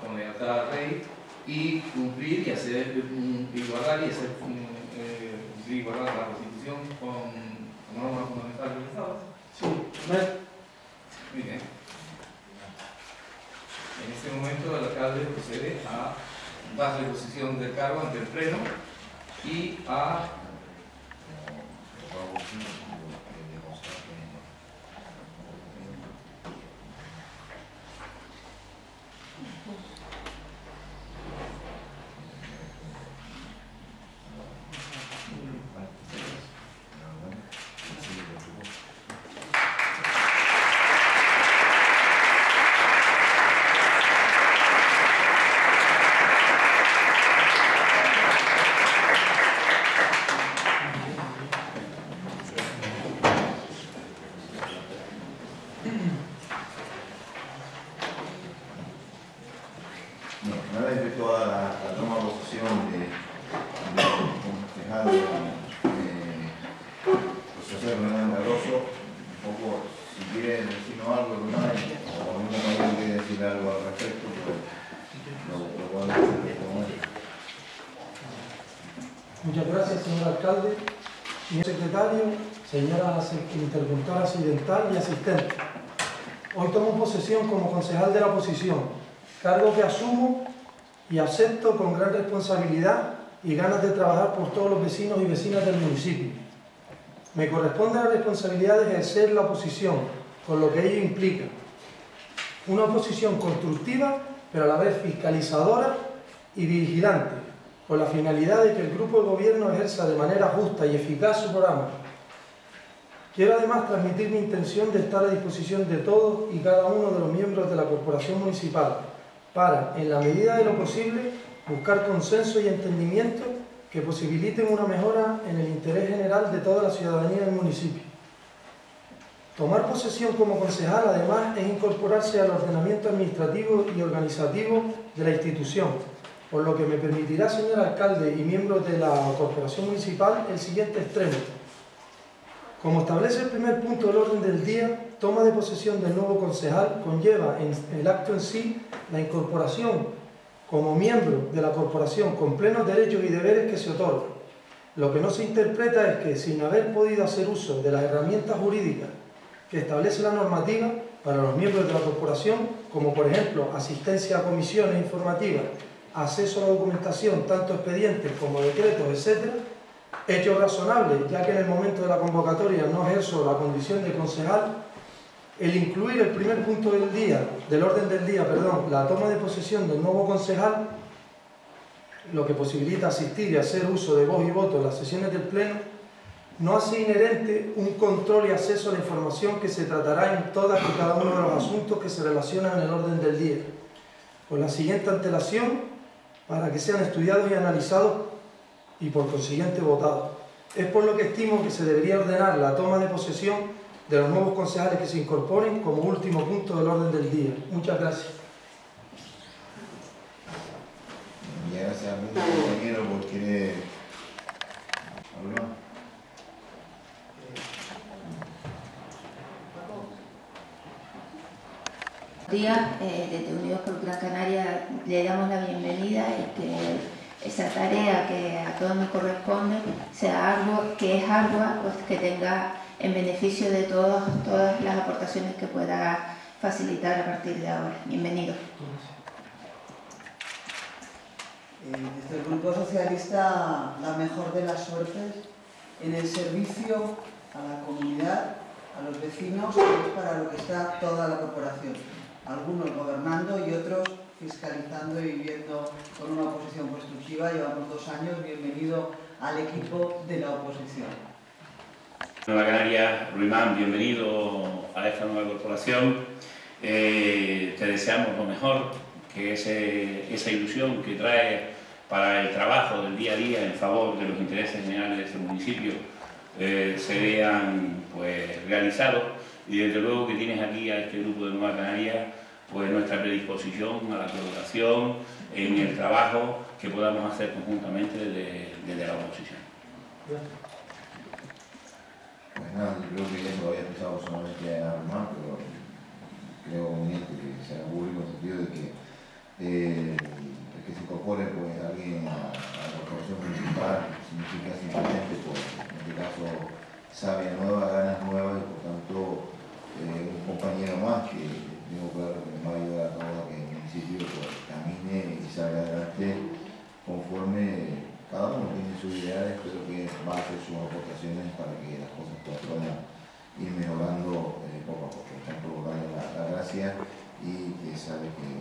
con lealtad al rey y cumplir y hacer igualar y hacer eh, cumplir igualar la constitución con, normas fundamentales del Estado. Sí, Muy bien. En este momento el alcalde procede a darle posición del cargo ante el pleno y a No, una vez efectuada la, la toma de posesión de, del concejal eh, José Fernández Cardoso, un poco, si quiere decirnos algo, Román, o algún compañero quiere decir algo al respecto, pues lo, lo podemos hacer de este momento. Muchas gracias, señor alcalde, señor secretario, señora y asistente. Hoy tomo posesión como concejal de la oposición, cargo que asumo y acepto con gran responsabilidad y ganas de trabajar por todos los vecinos y vecinas del municipio. Me corresponde la responsabilidad de ejercer la oposición, con lo que ello implica. Una oposición constructiva, pero a la vez fiscalizadora y vigilante, con la finalidad de que el grupo de gobierno ejerza de manera justa y eficaz su programa. Quiero además transmitir mi intención de estar a disposición de todos y cada uno de los miembros de la Corporación Municipal para, en la medida de lo posible, buscar consenso y entendimiento que posibiliten una mejora en el interés general de toda la ciudadanía del municipio. Tomar posesión como concejal, además, es incorporarse al ordenamiento administrativo y organizativo de la institución, por lo que me permitirá, señor alcalde y miembros de la Corporación Municipal, el siguiente extremo. Como establece el primer punto del orden del día, toma de posesión del nuevo concejal conlleva en el acto en sí la incorporación como miembro de la corporación con plenos derechos y deberes que se otorgan. Lo que no se interpreta es que sin haber podido hacer uso de las herramientas jurídicas que establece la normativa para los miembros de la corporación, como por ejemplo asistencia a comisiones informativas, acceso a la documentación, tanto expedientes como decretos, etc., hecho razonable, ya que en el momento de la convocatoria no ejerzo la condición de concejal, el incluir el primer punto del día, del orden del día, perdón, la toma de posesión del nuevo concejal, lo que posibilita asistir y hacer uso de voz y voto en las sesiones del Pleno, no hace inherente un control y acceso a la información que se tratará en todas y cada uno de los asuntos que se relacionan en el orden del día, con la siguiente antelación para que sean estudiados y analizados y por consiguiente votados. Es por lo que estimo que se debería ordenar la toma de posesión de los nuevos concejales que se incorporen como último punto del orden del día. Muchas gracias. Gracias a algún compañero por querer hablar. Buenos días, eh, desde Unidos por Gran Canaria le damos la bienvenida y que esa tarea que a todos nos corresponde sea algo que es ardua, pues que tenga en beneficio de todos, todas las aportaciones que pueda facilitar a partir de ahora. Bienvenido. Eh, desde el Grupo Socialista, la mejor de las suertes en el servicio a la comunidad, a los vecinos, es para lo que está toda la corporación. Algunos gobernando y otros fiscalizando y viviendo con una oposición constructiva. Llevamos dos años. Bienvenido al equipo de la oposición. Nueva Canaria, Ruimán, bienvenido a esta nueva corporación. Eh, te deseamos lo mejor, que ese, esa ilusión que trae para el trabajo del día a día en favor de los intereses generales de este municipio eh, se vean pues, realizados y desde luego que tienes aquí a este grupo de Nueva Canaria pues nuestra predisposición a la colaboración en el trabajo que podamos hacer conjuntamente desde, desde la oposición. Pues nada, yo creo que ya lo había empezado solamente a armar, pero creo conveniente que sea público en el sentido de que eh, que se incorpore pues, alguien a, a la corporación municipal significa simplemente, pues, en este caso, sabia nueva, ganas nuevas y por tanto eh, un compañero más que tengo claro que me va a ayudar a todo a que el municipio pues, camine y salga adelante conforme cada uno tiene sus ideales, pero que va a hacer sus aportaciones para que las cosas puedan ir mejorando eh, poco a poco. Tanto, darle la, gracia y que sabe que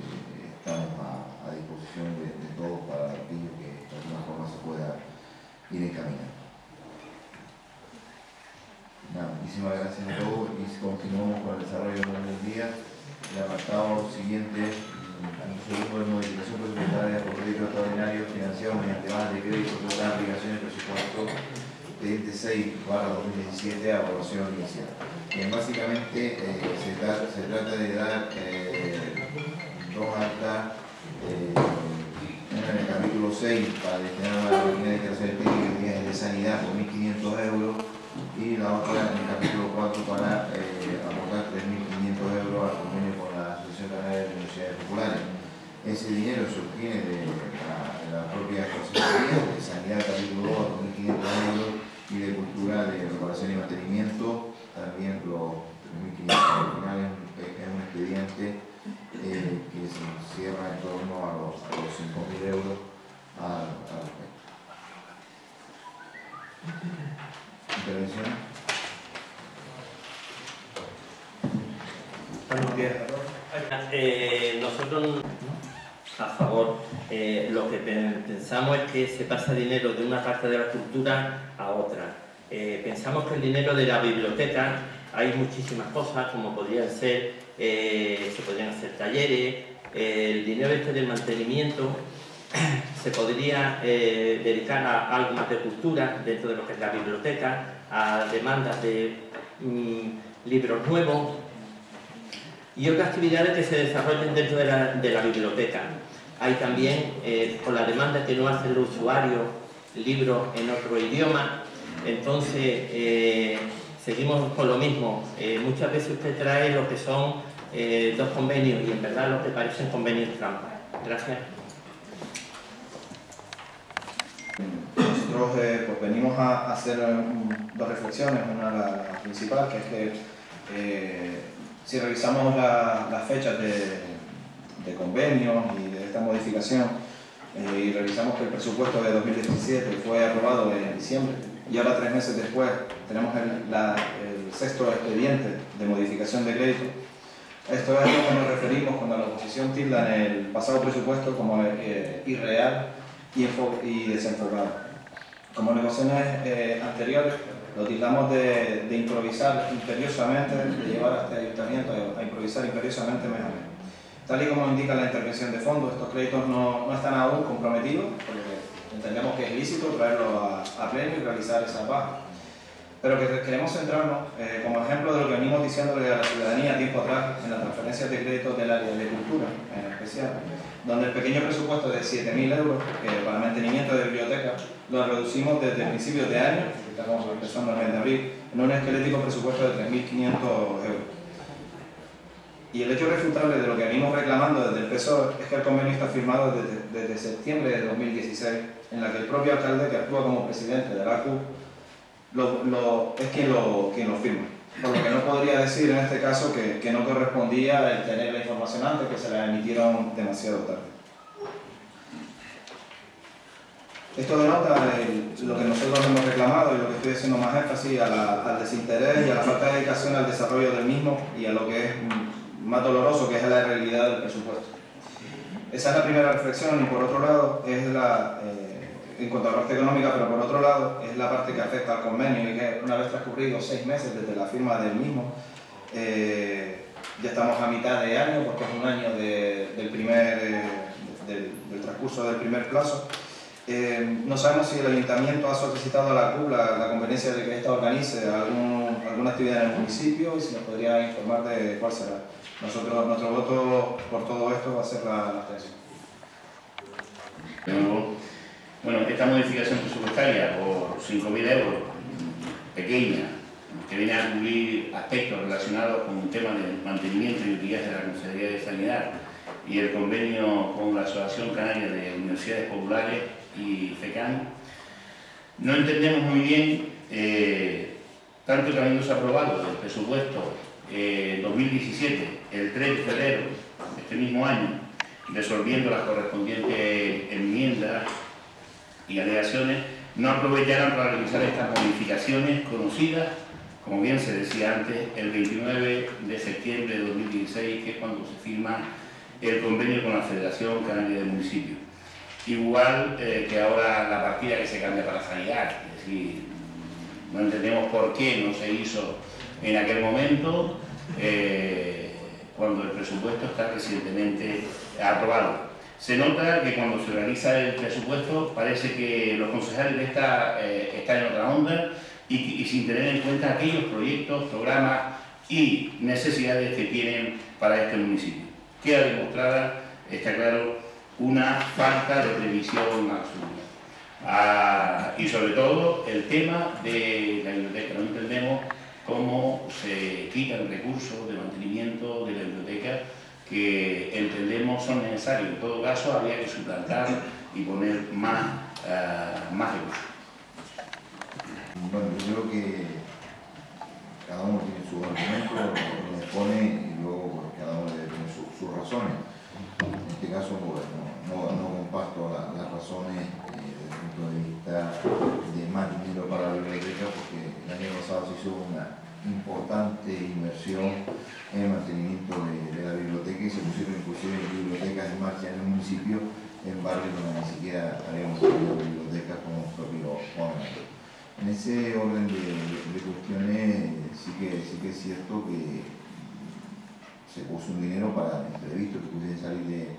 estamos a, disposición de, de todos para aquello que de alguna forma se pueda ir encaminando. Nada, muchísimas gracias a todos y continuamos con el desarrollo del día. El apartado siguiente, segundo de modificación presupuestaria por crédito extraordinario financiado mediante más de crédito por la aplicación del presupuesto de 6 para 2017 a aprobación inicial. Bien, básicamente eh, se, trata, de dar eh, dos actas, eh, una en el capítulo 6 para destinar a la máquina de declaraciones técnicas de sanidad por 1.500 euros y la otra en el capítulo 4 para eh, aportar 3.500 euros al convenio Asociación Canaria de Universidades Populares. Ese dinero se obtiene de la, de la propia Consejería de Sanidad capítulo 2 2.500 euros y de Cultura de Reparación y Mantenimiento también los 3.500 al final es, un expediente eh, que se cierra en torno a los, los 5.000 euros al respecto. Intervención. Buenos días. Eh, nosotros a favor, eh, lo que pensamos es que se pasa dinero de una parte de la cultura a otra. Eh, pensamos que el dinero de la biblioteca hay muchísimas cosas, como podrían ser, eh, se podrían hacer talleres, el dinero este del mantenimiento se podría dedicar a algo más de cultura dentro de lo que es la biblioteca, a demandas de mm, libros nuevos y otras actividades que se desarrollen dentro de la, de la biblioteca. Hay también, eh, por la demanda que no hacen los usuarios, libros en otro idioma, entonces eh, seguimos con lo mismo. Eh, muchas veces usted trae lo que son dos convenios y en verdad lo que parecen convenios trampa. Gracias. Nosotros eh, pues venimos a hacer dos reflexiones, una la, principal, que es que eh, si revisamos la, las fechas de, de, convenios y de esta modificación eh, y revisamos que el presupuesto de 2017 fue aprobado en diciembre y ahora tres meses después tenemos el, la, el sexto expediente de modificación de crédito, esto es a lo que nos referimos cuando la oposición tilda en el pasado presupuesto como eh, irreal y, y desenfocado. Como en ocasiones eh, anteriores, lo tildamos de, improvisar imperiosamente, de llevar a este ayuntamiento a, improvisar imperiosamente mes. Tal y como indica la intervención de fondos, estos créditos no, no están aún comprometidos, porque entendemos que es lícito traerlo a, pleno y realizar esa baja. Pero que queremos centrarnos eh, como ejemplo de lo que venimos diciéndole a la ciudadanía tiempo atrás en las transferencias de créditos del área de cultura en especial donde el pequeño presupuesto de 7.000 euros que para mantenimiento de biblioteca lo reducimos desde principios de año, estamos empezando el mes de abril, en un esquelético presupuesto de 3.500 euros. Y el hecho refutable de lo que venimos reclamando desde el PSOE es que el convenio está firmado desde, desde septiembre de 2016, en la que el propio alcalde que actúa como presidente de la CUP es quien lo, quien lo firma. Por lo que no podría decir en este caso que, que no correspondía el tener la información antes, que se la emitieron demasiado tarde. Esto denota lo que nosotros hemos reclamado y lo que estoy haciendo más énfasis a la- al desinterés y a la falta de dedicación al desarrollo del mismo y a lo que es más doloroso, que es la realidad del presupuesto. Esa es la primera reflexión y por otro lado es la, eh, en cuanto a la parte económica, pero por otro lado es la parte que afecta al convenio y que una vez transcurridos seis meses desde la firma del mismo, eh, ya estamos a mitad de año, porque es un año de- del, primer, eh, del, transcurso del primer plazo. Eh, no sabemos si el ayuntamiento ha solicitado a la CUB la, la conveniencia de que ésta organice algún- alguna actividad en el municipio y si nos podría informar de cuál será. Nosotros, nuestro voto por todo esto va a ser la, la abstención. Bueno, esta modificación presupuestaria por 5.000 euros, pequeña, que viene a cubrir aspectos relacionados con un tema de mantenimiento y utilidad de la Consejería de Sanidad y el convenio con la Asociación Canaria de Universidades Populares y FECAN, no entendemos muy bien, eh, tanto que habiéndose aprobado el presupuesto eh, 2017, el 3 de febrero de este mismo año, resolviendo las correspondientes enmiendas y alegaciones, no aprovecharan para realizar estas modificaciones conocidas, como bien se decía antes, el 29 de septiembre de 2016, que es cuando se firma el convenio con la Federación Canaria de Municipios. Igual eh, que ahora la partida que se cambia para sanidad, es decir, no entendemos por qué no se hizo en aquel momento, eh, cuando el presupuesto está recientemente aprobado. Se nota que cuando se realiza el presupuesto parece que los concejales eh, están en otra onda y, y sin tener en cuenta aquellos proyectos, programas y necesidades que tienen para este municipio. Queda demostrada, está claro, una falta de previsión absoluta. Ah, y sobre todo el tema de la biblioteca. No entendemos cómo se quitan recursos de mantenimiento de la biblioteca que entendemos son necesarios. En todo caso, habría que suplantar y poner más, ah, más recursos. Bueno, yo creo que cada uno tiene su argumento, lo expone y luego cada uno debe tener su- sus razones. En este caso, pues, no, no- no comparto la- las razones eh, desde el punto de vista de más dinero para la biblioteca, porque el año pasado se hizo una importante inversión en el mantenimiento de, de la pusieron inclusive bibliotecas en marcha en el municipio, en barrios donde ni siquiera habíamos tenido bibliotecas como propio órgano. En ese orden de, de cuestiones sí que, sí que es cierto que se puso un dinero para imprevistos que pudiesen salir de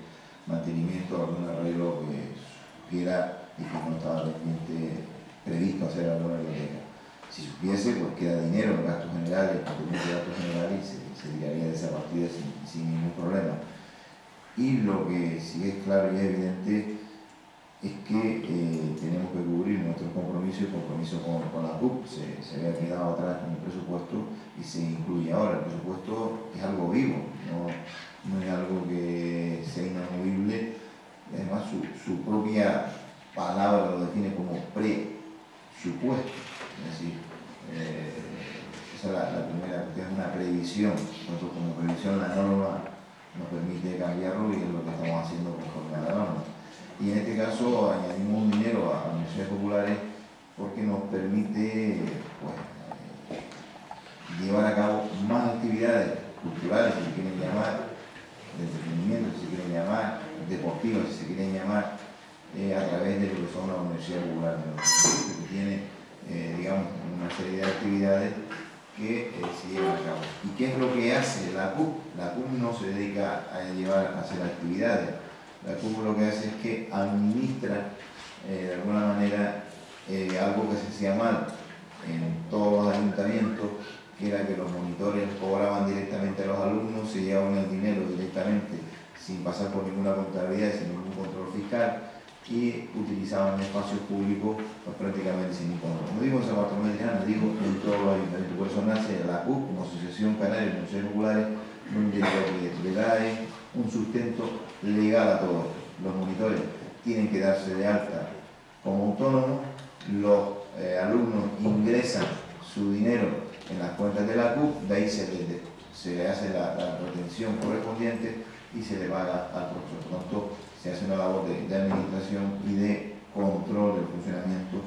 mantenimiento, algún arreglo que supiera y que no estaba pendiente, previsto hacer alguna biblioteca. Si supiese, pues queda dinero en gastos generales, de gastos generales se, tiraría de esa partida sin, ningún problema. Y lo que sí es claro y es evidente es que eh, tenemos que cubrir nuestros compromisos y compromiso con, la CUP. Se, había quedado atrás con el presupuesto y se incluye ahora. El presupuesto es algo vivo, no, no es algo que sea inamovible. Además su, su propia palabra lo define como presupuesto. Es decir, eh, esa es la, la primera cuestión, es una previsión. Nosotros como previsión la norma nos permite cambiarlo y es lo que estamos haciendo conforme a la norma y en este caso añadimos un dinero a las universidades populares porque nos permite pues, eh, llevar a cabo más actividades culturales, si se quieren llamar, de entretenimiento, si se quieren llamar, deportivas, si se quieren llamar, eh, a través de lo que son de los municipios, que tiene, eh, digamos, una serie de actividades que eh, se llevan a cabo. ¿Y qué es lo que hace la CUP? La CUP no se dedica a llevar a hacer actividades, la CUP lo que hace es que administra eh, de alguna manera eh, algo que se hacía mal en todos los ayuntamientos, que era que los monitores cobraban directamente a los alumnos, se llevaban el dinero directamente sin pasar por ninguna contabilidad, sin ningún control fiscal y utilizaban espacios públicos pues, prácticamente sin control. No digo en San Bartolomé de Llano, digo en todos los ayuntamientos. Por eso nace la CUP como Asociación Canaria de Universidades Populares, donde que le da un sustento legal a todo esto. Los monitores tienen que darse de alta como autónomos, los eh, alumnos ingresan su dinero en las cuentas de la CUP, de ahí se le, hace la, retención correspondiente y se le paga al profesor. Se hace una labor de, de administración y de control del funcionamiento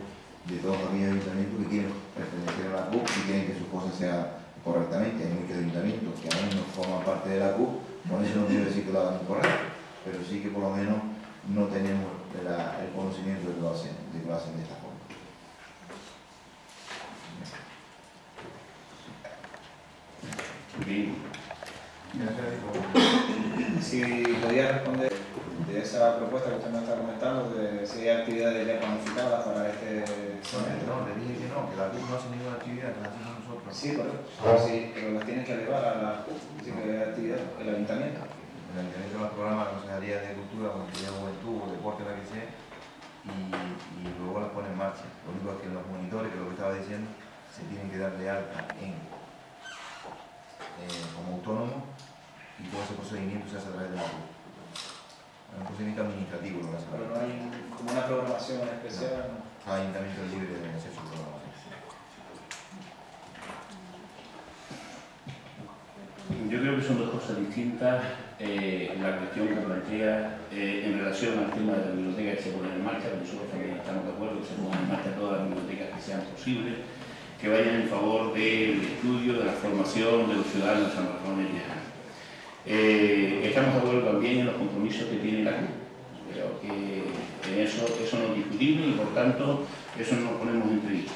de todos aquellos ayuntamientos que quieren pertenecer a la CUP y quieren que sus cosas sean correctamente. Hay muchos ayuntamientos que aún no forman parte de la CUP, con eso no quiero decir que lo hagan incorrecto, pero sí que por lo menos no tenemos la- el conocimiento de que lo hacen de, que lo hacen de esta forma. Bien. Si podía responder de esa propuesta que usted me está comentando, de si hay actividades ya planificadas para este semestre. No, le dije que no, que la CUP no hace ninguna actividad, que la hacemos nosotros. Sí, correcto. Pero sí, pero las tienes que elevar a la sí que hay actividad, el ayuntamiento. El ayuntamiento los programa la Consejería de Cultura, Consejería de Juventud, o Deporte, la que sea, y, y luego las pone en marcha. Lo único es que los monitores, que es lo que estaba diciendo, se tienen que dar de alta en, eh, como autónomos y todo ese procedimiento se hace a través de la CUP. Es un procedimiento administrativo lo que hace Pero no hay como una programación especial. ¿no? Cada ayuntamiento es libre de hacer su programa. Yo creo que son dos cosas distintas. eh, la cuestión que plantea eh, en relación al tema de la biblioteca que se pone en marcha, que nosotros también estamos de acuerdo que se pongan en marcha todas las bibliotecas que sean posibles, que vayan en favor del estudio, de la formación de los ciudadanos de San. Eh, estamos de acuerdo también en los compromisos que tiene la CUP. Creo que en eso, eso no es discutible y por tanto eso no lo ponemos en entredicho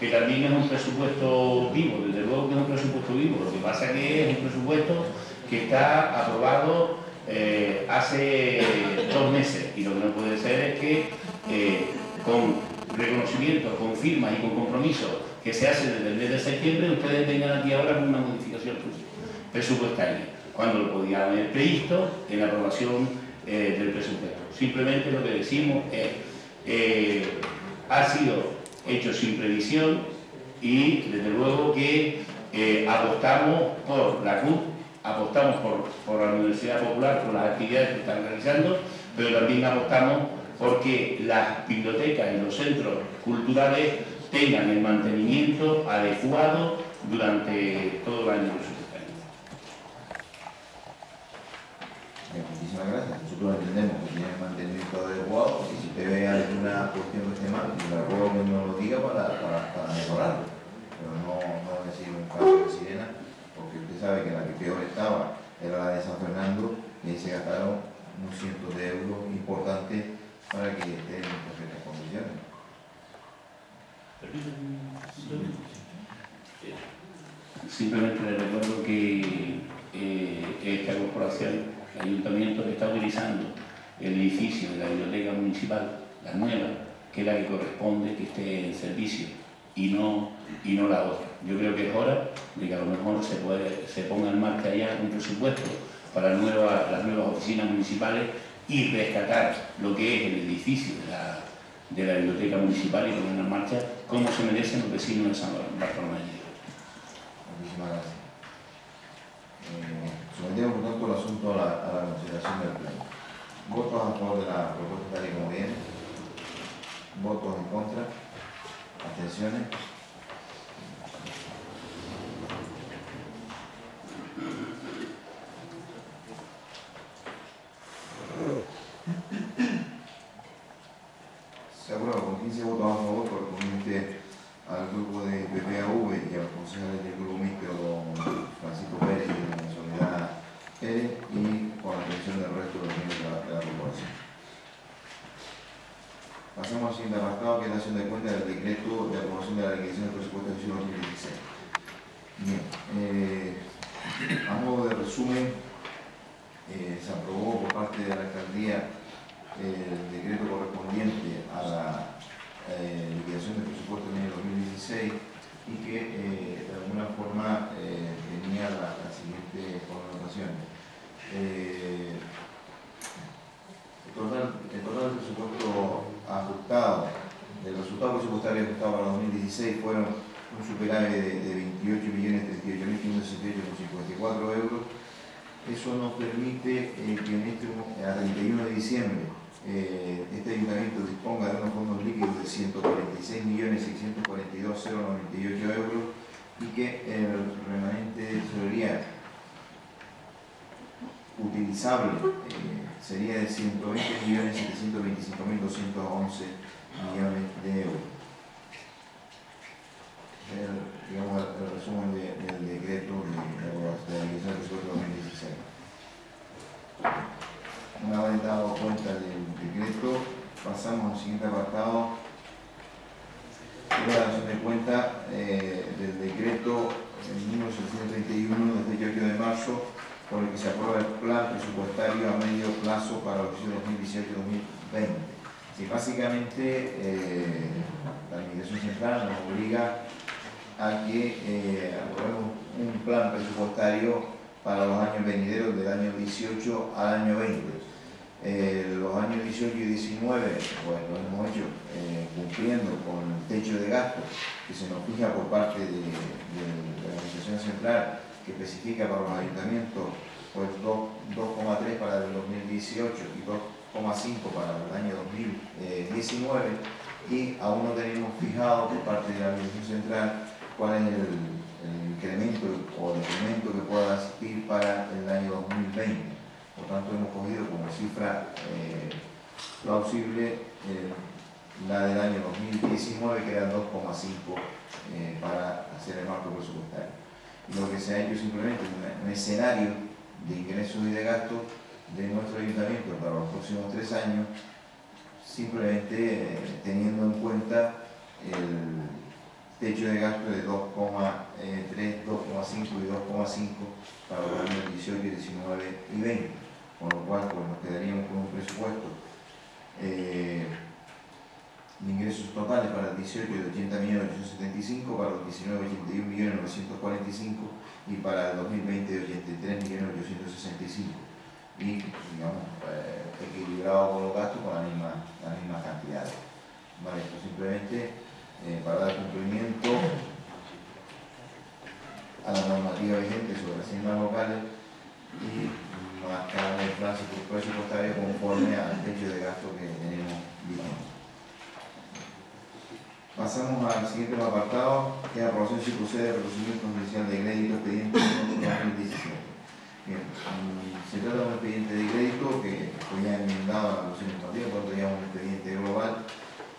que también es un presupuesto vivo, desde luego que es un presupuesto vivo, lo que pasa es que es un presupuesto que está aprobado eh, hace dos meses. Y lo que no puede ser es que eh, con reconocimiento, con firmas y con compromisos que se hacen desde el mes de septiembre, ustedes vengan aquí ahora con una modificación presupuestaria, cuando lo podían haber previsto en la aprobación eh, del presupuesto. Simplemente lo que decimos es, eh, ha sido hecho sin previsión y desde luego que eh, apostamos por la CUP, apostamos por, por la Universidad Popular, por las actividades que están realizando, pero también apostamos porque las bibliotecas y los centros culturales tengan el mantenimiento adecuado durante todo el año Bien, muchísimas gracias. Nosotros entendemos que tiene mantenimiento adecuado y si usted ve alguna cuestión que esté mal, le ruego que nos lo diga para, para, para mejorarlo. Pero no, no decir un caso de sirena, porque usted sabe que la que peor estaba era la de San Fernando y ahí se gastaron unos cientos de euros importantes para que esté en perfectas condiciones. Simplemente les recuerdo que eh, esta corporación, el ayuntamiento, está utilizando el edificio de la biblioteca municipal, la nueva, que es la que corresponde que esté en servicio y no, y no la otra. Yo creo que es hora de que a lo mejor se, ponga en marcha ya un presupuesto para las nuevas oficinas municipales y rescatar lo que es el edificio de la, de la biblioteca municipal y poner en marcha como se merecen los vecinos de San Bartolomé. Muchísimas gracias. Eh, sometemos por tanto el asunto a la, a la consideración del pleno. ¿Votos a favor de la propuesta tal y como? ¿Votos en contra? ¿Abstenciones? Se aprueba con 15 votos a favor correspondiente al grupo de PPAV y a los concejales del grupo mixto don Francisco Pérez y doña Soledad Pérez y con la atención del resto de los miembros de la, de la corporación. Pasamos al siguiente apartado que es la acción de cuenta del decreto de aprobación de la liquidación del presupuesto de 2016. Bien, eh, a modo de resumen, eh, se aprobó por parte de la alcaldía el decreto correspondiente a la eh, liquidación del presupuesto en el 2016 y que eh, de alguna forma eh, tenía la, la siguiente connotación. Eh, el, total, el total del presupuesto ajustado, del resultado presupuestario ajustado para 2016 fueron un superávit de, de 28.038.568,54 euros. Eso nos permite eh, que en este, a 31 de diciembre eh, este ayuntamiento disponga de unos fondos líquidos de 146.642.098 euros y que el remanente de utilizable eh, sería de 120.725.211 millones de euros. El, digamos, el, resumen de, del decreto de, de, la de Presupuesto 2016. Una vez dado cuenta del decreto, pasamos al siguiente apartado, la dación de cuenta eh, del decreto número 731 de fecha 8 de marzo por el que se aprueba el plan presupuestario a medio plazo para los años 2018-2020. Sí, básicamente eh, la Administración Central nos obliga a que eh, aprobemos un plan presupuestario para los años venideros del año 18 al año 20. Eh, los años 18 y 19, pues lo hemos hecho eh, cumpliendo con el techo de gasto que se nos fija por parte de, de la Administración Central que especifica para los ayuntamientos pues 2,3 para el 2018 y 2,5 para el año 2019 y aún no tenemos fijado por parte de la Administración Central cuál es el, incremento o el incremento que pueda existir para el año 2020. Por tanto, hemos cogido como cifra eh, plausible eh, la del año 2019, que era 2,5 eh, para hacer el marco presupuestario. Lo que se ha hecho simplemente es un, escenario de ingresos y de gastos de nuestro ayuntamiento para los próximos tres años, simplemente teniendo en cuenta el techo de gasto de 2,3, 2,5 y 2,5 para los años 18, 19 y 20, con lo cual pues, nos quedaríamos con un presupuesto eh, de ingresos totales para el 18 de 80.875, para el 19 81.945 y para el 2020 de 83.865 y digamos eh, equilibrado con los gastos con las mismas la misma cantidades. Vale, esto simplemente eh, para dar cumplimiento a la normativa vigente sobre las haciendas locales y marcar el plan presupuestario conforme al techo de gasto que tenemos vigente. Pasamos al siguiente apartado, que es aprobación si procede al procedimiento judicial de crédito expediente 2017. Bien, se trata de un expediente de crédito que fue ya enmendado a la Normativa, por tanto ya un expediente global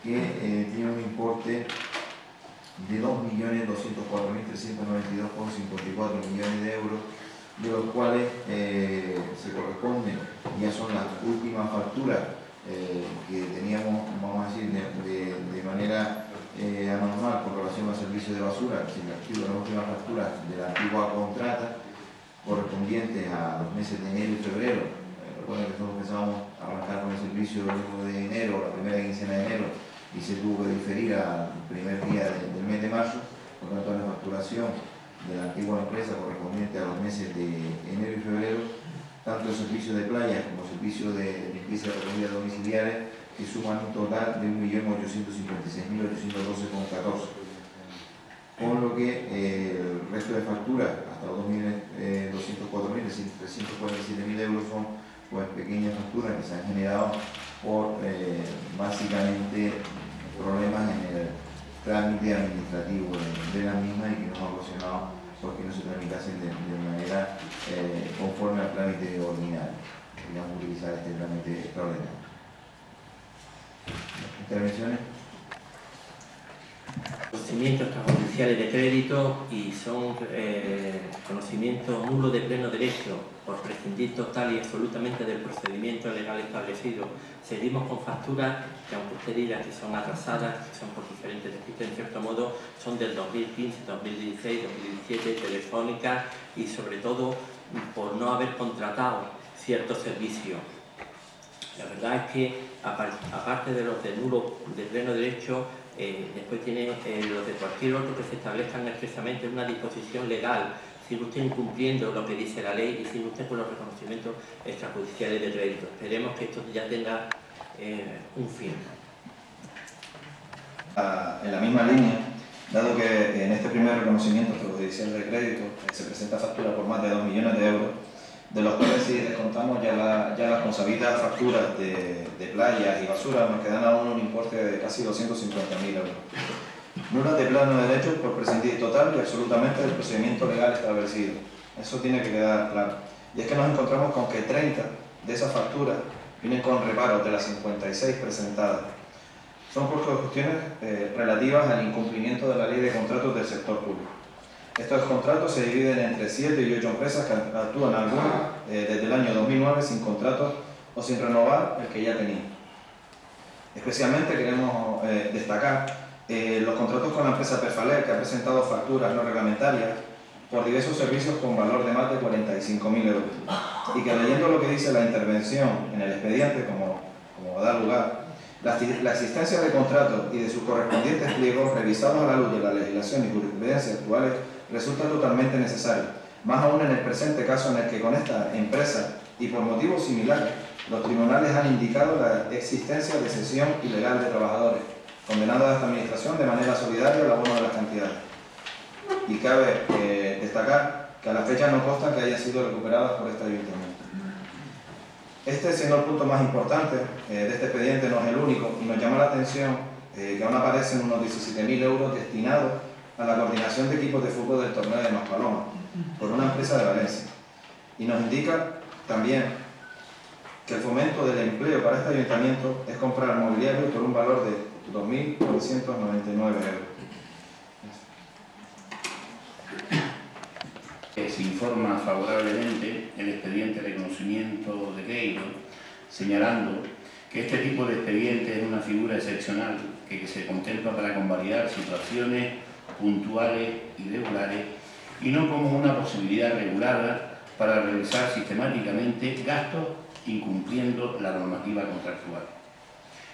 que eh, tiene un importe de 2.204.392,54 millones de euros, de los cuales eh, se corresponden, ya son las últimas facturas eh, que teníamos, vamos a decir, de, manera anormal con relación al servicio de basura, que se las últimas facturas de la antigua contrata correspondientes a los meses de enero y febrero. Recuerden que nosotros pensábamos arrancar con el servicio el 1 de enero, la primera quincena de enero, y se tuvo que diferir al primer día de, del mes de marzo, por lo tanto la facturación de la antigua empresa correspondiente a los meses de enero y febrero, tanto el servicio de playa como el servicio de limpieza de recogida domiciliaria que suman un total de 1.856.812,14. Con lo que eh, el resto de facturas, hasta los 2.204.347.000 euros, son pues, pequeñas facturas que se han generado por eh, básicamente problemas en el trámite administrativo de, de la misma y que nos ha ocasionado porque no se tramitasen de, manera eh, conforme al trámite ordinario. Digamos, utilizar este trámite extraordinario. Intervenciones. Conocimientos extrajudiciales de crédito y son eh, conocimientos nulos de pleno derecho por prescindir total y absolutamente del procedimiento legal establecido. Seguimos con facturas que aunque usted diga que son atrasadas, que son por diferentes requisitos en cierto modo, son del 2015, 2016, 2017, telefónicas y sobre todo por no haber contratado ciertos servicios. La verdad es que aparte de los de nulo de pleno derecho, eh, después tiene eh, los de cualquier otro que se establezcan expresamente en una disposición legal, sin usted incumpliendo lo que dice la ley y sin usted con los reconocimientos extrajudiciales de crédito. Esperemos que esto ya tenga eh, un fin. En la misma línea, dado que en este primer reconocimiento extrajudicial de crédito se presenta factura por más de 2 millones de euros, de los cuales si descontamos ya, la, ya las consabidas facturas de, de playas y basura, nos quedan aún un importe de casi 250.000 euros. nulas de plano de derecho por prescindir total y absolutamente del procedimiento legal establecido. Eso tiene que quedar claro. Y es que nos encontramos con que 30 de esas facturas vienen con reparos de las 56 presentadas. Son por cuestiones eh, relativas al incumplimiento de la ley de contratos del sector público. Estos contratos se dividen entre 7 y 8 empresas que actúan eh, desde el año 2009 sin contratos o sin renovar el que ya tenían. Especialmente queremos eh, destacar los contratos con la empresa Perfaler, que ha presentado facturas no reglamentarias por diversos servicios con valor de más de 45.000 euros. Y que leyendo lo que dice la intervención en el expediente, como, como da lugar, la, la existencia de contratos y de sus correspondientes pliegos revisados a la luz de la legislación y jurisprudencia actuales resulta totalmente necesario, más aún en el presente caso en el que con esta empresa y por motivos similares los tribunales han indicado la existencia de cesión ilegal de trabajadores, condenados a esta administración de manera solidaria al abono de las cantidades. Y cabe eh, destacar que a la fecha no consta que hayan sido recuperadas por este ayuntamiento. Este, siendo el punto más importante eh, de este expediente, no es el único y nos llama la atención eh, que aún aparecen unos 17.000 euros destinados a la coordinación de equipos de fútbol del torneo de Maspaloma por una empresa de Valencia. Y nos indica también que el fomento del empleo para este ayuntamiento es comprar mobiliario por un valor de 2.999 euros. Se informa favorablemente el expediente de reconocimiento de crédito, señalando que este tipo de expediente es una figura excepcional que se contempla para convalidar situaciones puntuales y regulares y no como una posibilidad regulada para realizar sistemáticamente gastos incumpliendo la normativa contractual.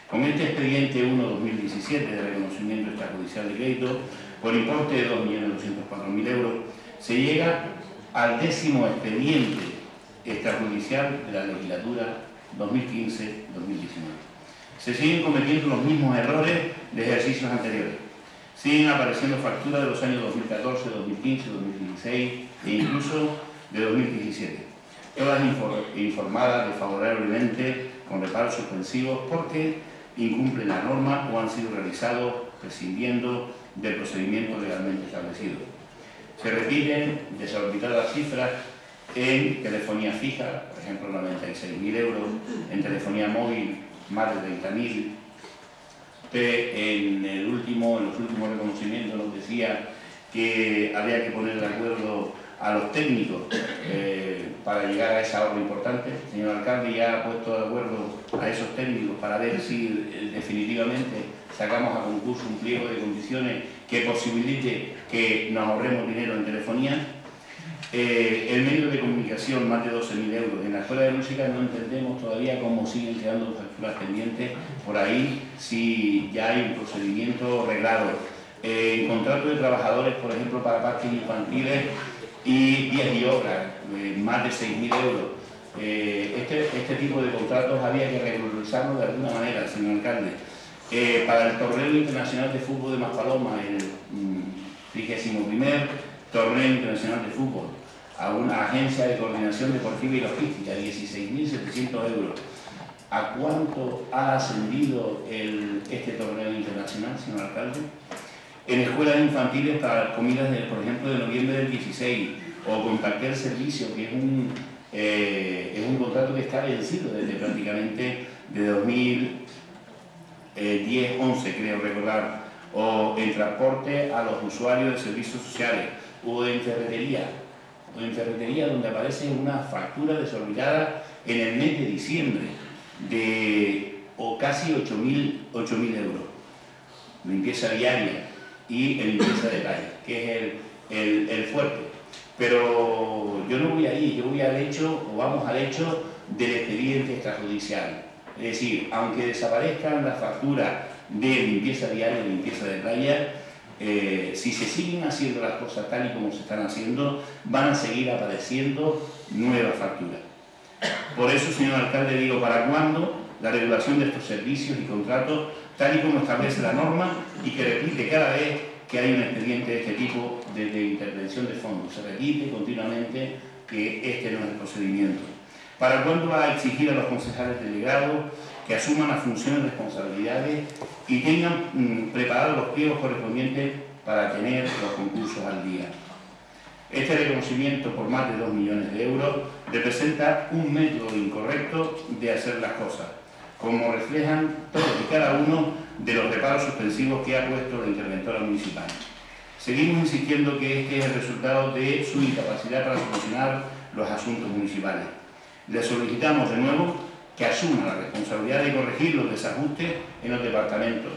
Con este expediente 1-2017 de reconocimiento extrajudicial de crédito, por importe de 2.204.000 euros, se llega al décimo expediente extrajudicial de la legislatura 2015-2019. Se siguen cometiendo los mismos errores de ejercicios anteriores. Siguen apareciendo facturas de los años 2014, 2015, 2016 e incluso de 2017. Todas informadas desfavorablemente con reparos suspensivos porque incumplen la norma o han sido realizados prescindiendo del procedimiento legalmente establecido. Se repiten desorbitadas cifras en telefonía fija, por ejemplo 96.000 euros, en telefonía móvil más de 30.000. En, el último, en los últimos reconocimientos nos decía que había que poner de acuerdo a los técnicos eh, para llegar a ese ahorro importante. El señor alcalde ya ha puesto de acuerdo a esos técnicos para ver si eh, definitivamente sacamos a concurso un pliego de condiciones que posibilite que nos ahorremos dinero en telefonía. Eh, el medio de comunicación, más de 12.000 euros. En la escuela de música no entendemos todavía cómo siguen quedando facturas pendientes por ahí, si ya hay un procedimiento reglado. Eh, contrato de trabajadores, por ejemplo, para parques infantiles y días y obras, eh, más de 6.000 euros. este, este tipo de contratos había que regularizarlo de alguna manera, señor alcalde. Eh, para el Torneo Internacional de Fútbol de Maspaloma, el 31 mm, Torneo Internacional de Fútbol, a una agencia de coordinación deportiva y logística, 16.700 euros. ¿A cuánto ha ascendido este torneo internacional, señor alcalde? En escuelas infantiles para comidas, de, por ejemplo, de noviembre del 16, o con cualquier servicio, que es un, eh, es un contrato que está vencido desde prácticamente de 2000 10, 11 creo recordar, o el transporte a los usuarios de servicios sociales, o en ferretería, o en donde aparece una factura desorbitada en el mes de diciembre de o casi 8.000 euros. Limpieza diaria y limpieza de calle, que es el, el fuerte. Pero yo no voy ahí, yo voy al hecho, o vamos al hecho del expediente extrajudicial es decir, aunque desaparezcan las facturas de limpieza diaria y limpieza de playa, eh, si se siguen haciendo las cosas tal y como se están haciendo, van a seguir apareciendo nuevas facturas. Por eso, señor alcalde, digo, ¿para cuándo la regulación de estos servicios y contratos tal y como establece la norma y que repite cada vez que hay un expediente de este tipo de, de intervención de fondos? Se repite continuamente que este no es el procedimiento. ¿Para cuándo va a exigir a los concejales delegados que asuman las funciones y responsabilidades y tengan mm, preparados los pliegos correspondientes para tener los concursos al día. Este reconocimiento por más de 2 millones de euros representa un método incorrecto de hacer las cosas, como reflejan todos y cada uno de los reparos suspensivos que ha puesto la interventora municipal. Seguimos insistiendo que este es el resultado de su incapacidad para solucionar los asuntos municipales. Le solicitamos de nuevo que asuma la responsabilidad de corregir los desajustes en los departamentos,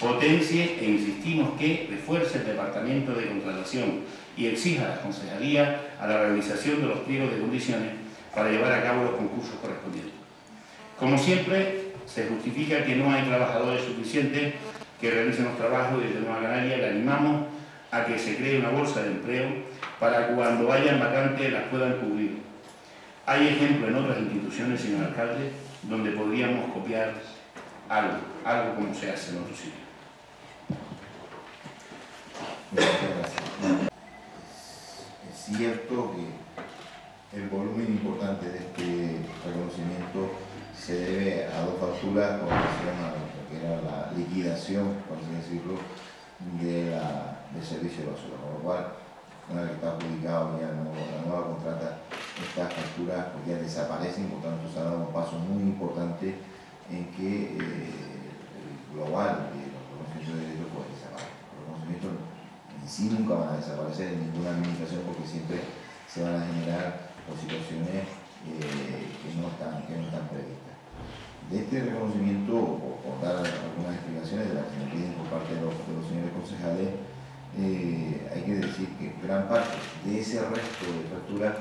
potencie e insistimos que refuerce el departamento de contratación y exija a la concejalía a la realización de los pliegos de condiciones para llevar a cabo los concursos correspondientes. Como siempre, se justifica que no hay trabajadores suficientes que realicen los trabajos y desde Nueva Canaria le animamos a que se cree una bolsa de empleo para cuando vayan vacantes las puedan cubrir. Hay ejemplos en otras instituciones, señor alcalde, donde podríamos copiar algo, algo como se hace en otros sitios. Es cierto que el volumen importante de este reconocimiento se debe a dos facturas con relación a lo que era la liquidación, por así decirlo, de la, del servicio de basura, con lo cual, una vez que está adjudicado ya la nueva contrata, estas facturas pues, desaparecen, por tanto se ha dado un paso muy importante en que eh, el global de los reconocimientos de derechos pues desaparece. Los reconocimientos en sí nunca van a desaparecer en ninguna administración porque siempre se van a generar pues, situaciones eh, que, no están, que no están previstas. De este reconocimiento, por, por dar algunas explicaciones de las que me piden por parte de los, de los señores concejales, eh, hay que decir que gran parte de ese resto de facturas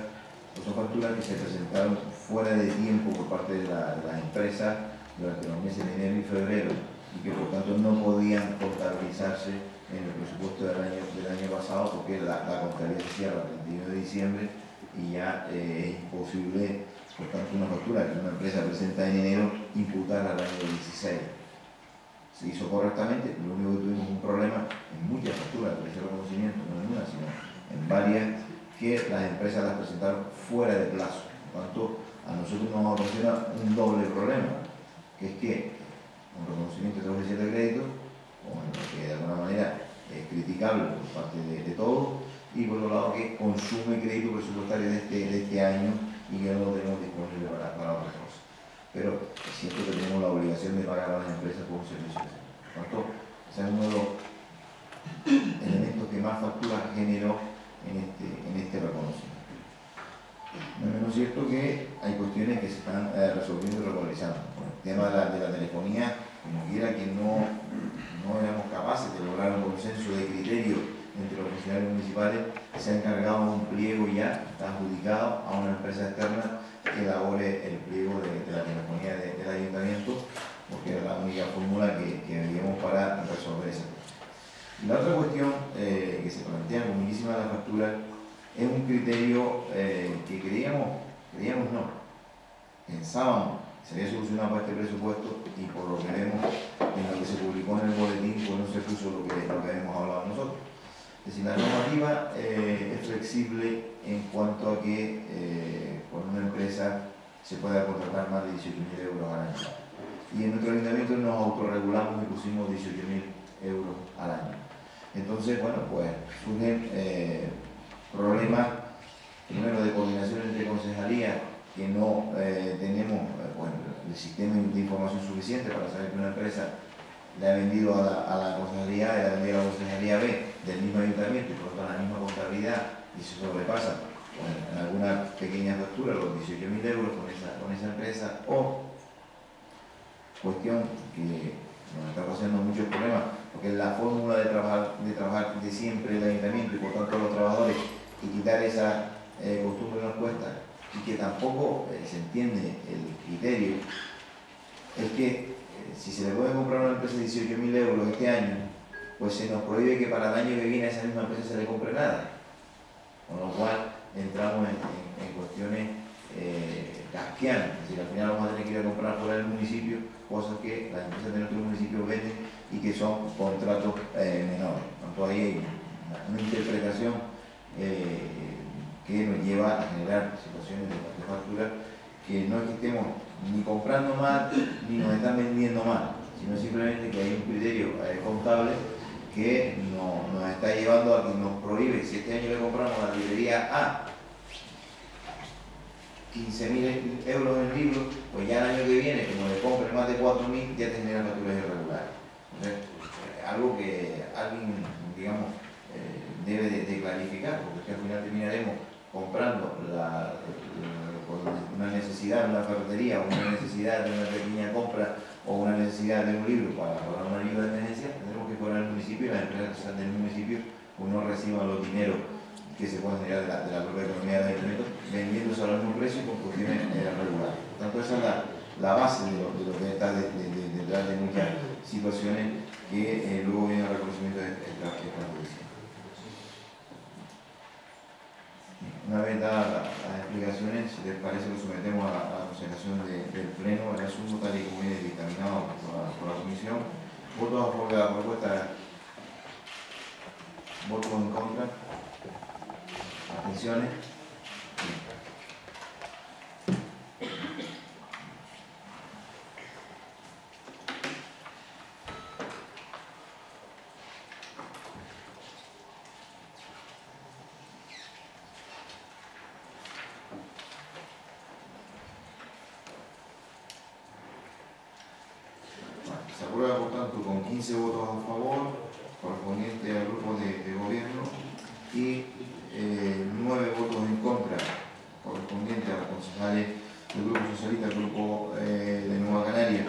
son facturas que se presentaron fuera de tiempo por parte de, la- las empresas durante los meses de enero y febrero y que por tanto no podían contabilizarse en el presupuesto del año, del año pasado porque la, la contabilidad se cierra el 31 de diciembre y ya eh, es imposible, por tanto, una factura que una empresa presenta en enero imputarla al año 16 se hizo correctamente, lo único que tuvimos un problema en muchas facturas de ese reconocimiento, no en una, sino en varias, que las empresas las presentaron fuera de plazo. Por tanto, a nosotros nos ocasiona un doble problema, que es que un reconocimiento de oficial de crédito, como que de alguna manera es criticable por parte de, todos, y por otro lado que consume crédito presupuestario de este, este año y que no lo tenemos disponible para, para otras cosas pero siento que tenemos la obligación de pagar a las empresas por un servicio Por tanto, ese es uno de los elementos que más facturas generó en este, en este reconocimiento. No es cierto que hay cuestiones que se están eh, resolviendo y regularizando. El tema de la, telefonía, como quiera que no, no éramos capaces de lograr un consenso de criterio entre los funcionarios municipales, se ha encargado un pliego ya, está adjudicado a una empresa externa que elabore el pliego de, la telefonía de- del ayuntamiento, porque era la única fórmula que, que para resolver esa la otra cuestión eh, que se plantea en muchísimas de las facturas es un criterio eh, que creíamos, creíamos no, pensábamos se había solucionado para este presupuesto y por lo que vemos en lo que se publicó en el boletín pues no se puso lo que, lo habíamos hablado nosotros. Es decir, la normativa eh, es flexible en cuanto a que eh, una empresa se pueda contratar más de 18.000 euros al año. Y en nuestro ayuntamiento nos autorregulamos y pusimos 18.000 euros al año. Entonces, bueno, pues surgen eh, problemas, primero de coordinación entre concejalías, que no eh, tenemos eh, bueno, el sistema de información suficiente para saber que una empresa le ha vendido a la, a la concejalía A le ha vendido a la concejalía B del mismo ayuntamiento y por lo tanto la misma contabilidad y se sobrepasa bueno, en alguna pequeña factura los 18.000 euros con esa, con esa empresa o cuestión que nos está causando muchos problemas porque la fórmula de trabajar, de trabajar de siempre el ayuntamiento y por tanto los trabajadores y quitar esa eh, costumbre nos cuesta y que tampoco eh, se entiende el criterio es que eh, si se le puede comprar una empresa 18.000 euros este año, pues se nos prohíbe que para el año que viene a esa misma empresa se le compre nada. Con lo cual entramos en, cuestiones eh, casquianas, es decir, al final vamos a tener que ir a comprar fuera del municipio cosas que las empresas de nuestro municipio venden y que son contratos eh, menores. Tanto, ahí hay una, interpretación eh, que nos lleva a generar situaciones de factura que no es que estemos ni comprando mal ni nos están vendiendo mal, sino simplemente que hay un criterio eh, contable que no- nos está llevando a que nos prohíbe, si este año le compramos la librería A 15.000 euros en libros, pues ya el año que viene, como le compre más de 4.000, ya tendrán facturas irregulares. Eh, algo que alguien, digamos, eh, debe de, de clarificar, porque al final terminaremos comprando por una necesidad de una ferretería, una necesidad de una pequeña compra, o una necesidad de un libro para pagar una ayuda de emergencia, tendremos que cobrar el municipio y las empresas del municipio pues no reciban los dineros que se pueden generar de la, propia economía del ayuntamiento vendiéndose a los mismos precios con cuestiones eh, regulares. Por tanto, esa es la, base de lo, que está de- de- de- detrás de muchas situaciones que luego viene el reconocimiento de esta justicia. Una vez dadas la- las explicaciones, si les parece, lo sometemos a la, la consideración de- del Pleno el asunto tal y como viene dictaminado por la, por la Comisión. ¿Votos a favor de la propuesta? ¿Votos en contra? ¿Abstenciones? Bueno, Se aprueba por tanto con 15 votos a favor, correspondiente al grupo de, de gobierno, y eh, 9 votos en contra, correspondiente a los concejales del Grupo Socialista, del Grupo eh, de Nueva Canaria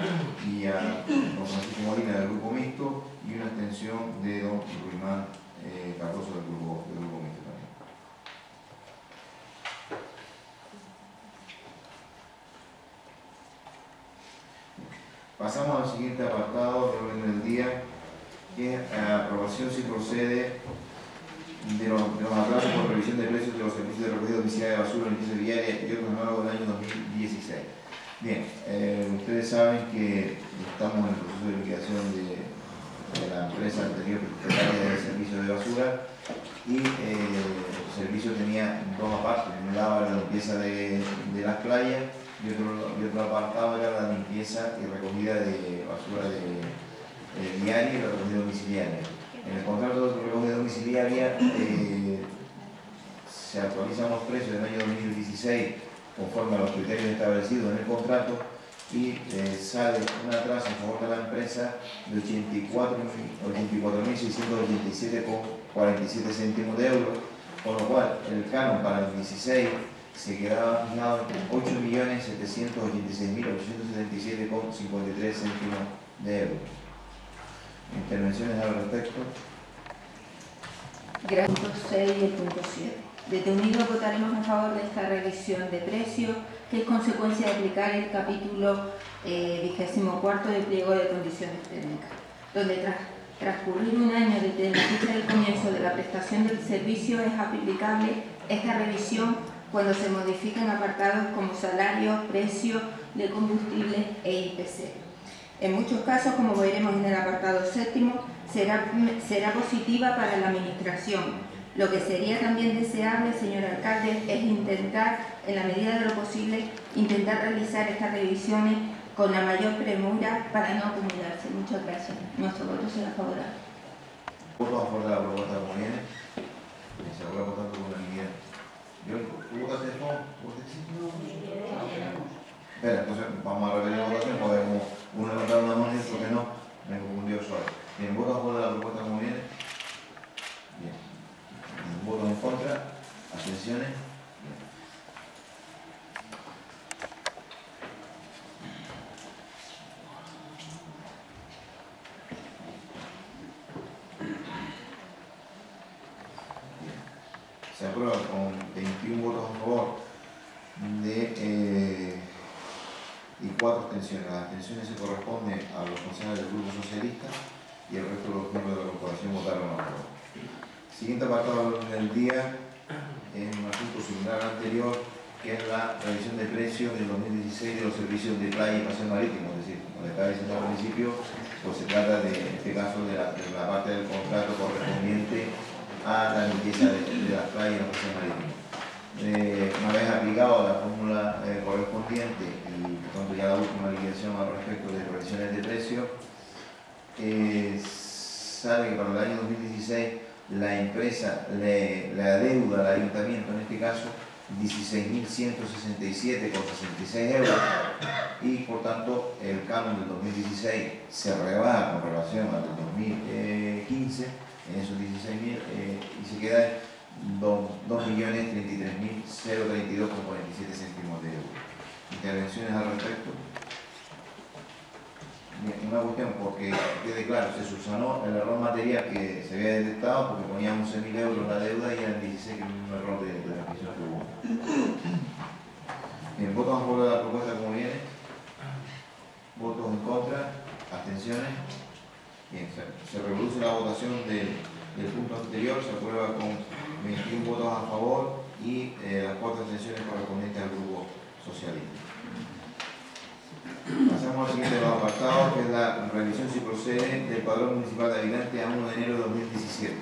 y a don Francisco Molina del Grupo Mixto, y una abstención de don Ruimán eh, Cardoso del Grupo, del grupo Mixto también. Pasamos al siguiente apartado del orden del día, que es eh, aprobación si procede de los, de atrasos por revisión de precios de los servicios de recogida domiciliaria de basura, limpieza viaria y otros nuevos del año 2016. Bien, eh, ustedes saben que estamos en el proceso de liquidación de, de la empresa anterior propietaria del servicio de basura y eh, el servicio tenía dos apartes, un lado era la limpieza de, de las playas y otro, y otro apartado era la limpieza y recogida de basura de, eh, diaria y la recogida domiciliaria. En el contrato de recogida domiciliaria eh, se actualizan los precios del año 2016 conforme a los criterios establecidos en el contrato y eh, sale un atraso en favor de la empresa de 84.687,47 céntimos de euros, con lo cual el canon para el 16 se quedaba fijado en 8.786.877,53 céntimos de euros. Intervenciones al respecto. Gracias. Punto 6 y punto 7. Desde Unidos votaremos a favor de esta revisión de precios, que es consecuencia de aplicar el capítulo eh, 24 del pliego de condiciones técnicas, donde tras transcurrir un año desde la fecha del comienzo de la prestación del servicio es aplicable esta revisión cuando se modifican apartados como salario, precio de combustible e IPC. En muchos casos, como veremos en el apartado séptimo, será, será positiva para la Administración. Lo que sería también deseable, señor alcalde, es intentar, en la medida de lo posible, intentar realizar estas revisiones con la mayor premura para no acumularse. Muchas gracias. Nuestro voto será favorable. Votos a favor de la propuesta como viene. Se aprueba por tanto con unanimidad. ¿Tú votaste no? ¿Votaste sí? Espera, entonces vamos a repetir la votación, podemos uno levantar una mano y otro que no. Me confundió solo. Bien, votos a favor de la propuesta como viene. Votos en contra. Abstenciones. Se aprueba con 21 votos a favor de, eh, y 4 abstenciones. Las abstenciones se corresponden a los concejales del Grupo Socialista y el resto de los miembros de la corporación votaron a favor. Siguiente apartado del día es un asunto similar anterior, que es la revisión de precios del 2016 de los servicios de playa y paseo marítimo. Es decir, como le estaba diciendo al principio, pues se trata de, en este caso, de la, la parte del contrato correspondiente a la limpieza de, de las playas y los paseos marítimos. Eh, una vez aplicado la fórmula eh, correspondiente y por tanto ya la última liquidación al respecto de revisiones de precio, eh, que para el año 2016 la empresa le, le adeuda al ayuntamiento, en este caso, 16.167,66 euros y por tanto el canon del 2016 se rebaja con relación al del 2015 en esos 16.000 eh, y se queda en 2.033.032,47 céntimos de euros. ¿Intervenciones al respecto? Una cuestión, porque quede claro, se subsanó el error material que se había detectado porque ponía 11.000 euros la deuda y eran 16, que un error de, de transmisión que hubo. Bien, votos a favor de la propuesta como viene. Votos en contra. Abstenciones. Bien, se, se reproduce la votación del, del punto anterior, se aprueba con 21 votos a favor y eh, las cuatro abstenciones correspondientes al grupo socialista. Pasamos al siguiente apartados, que es la revisión si procede del padrón municipal de habitantes a 1 de enero de 2017.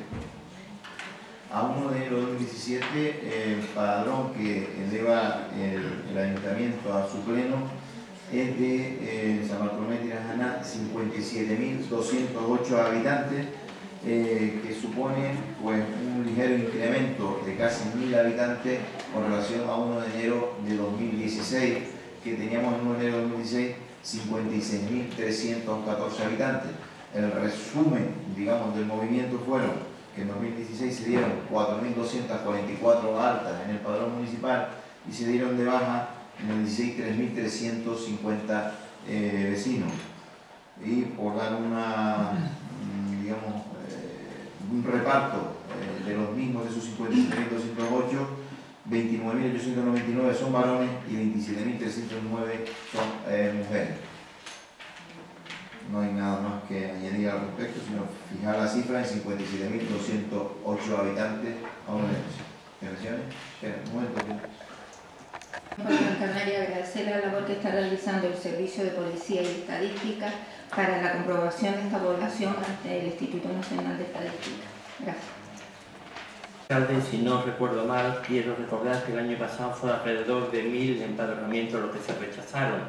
A 1 de enero de 2017, el padrón que eleva el, ayuntamiento a su pleno es de eh, San Bartolomé Tirajana 57.208 habitantes, eh, que supone pues, un ligero incremento de casi 1.000 habitantes con relación a 1 de enero de 2016, que teníamos en 1 de enero de 2016 56.314 habitantes. El resumen, digamos, del movimiento fueron que en 2016 se dieron 4.244 altas en el padrón municipal y se dieron de baja en el 16 3.350 eh, vecinos. Y por dar una, mm, digamos, eh, un reparto eh, de los mismos de esos 57.208, 29.899 son varones y 27.309 son eh, mujeres. No hay nada más que añadir al respecto, sino fijar la cifra en 57.208 habitantes a una. Espera, un momento. Canaria agradecer la labor que está realizando el Servicio de Policía y Estadística para la comprobación de esta población ante el Instituto Nacional de Estadística. Si no recuerdo mal, quiero recordar que el año pasado fue alrededor de mil empadronamientos los que se rechazaron.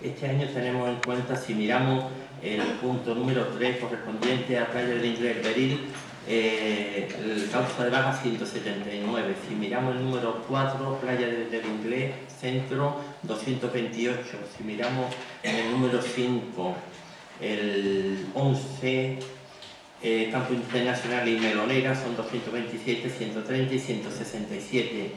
Este año tenemos en cuenta, si miramos el punto número 3 correspondiente a Playa del Inglés Beril, eh, el causa de baja 179. Si miramos el número 4, Playa del, del Inglés, Centro 228. Si miramos el número 5, el 11, eh, Campo Internacional y Melonera son 227, 130 y 167.